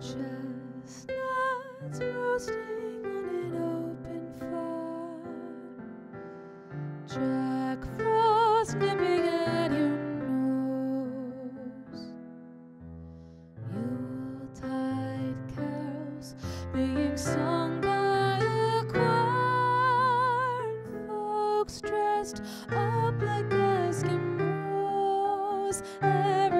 Chestnuts roasting on an open fire. Jack Frost nipping at your nose. Yuletide carols being sung by a choir. Folks dressed up like Eskimos. Everybody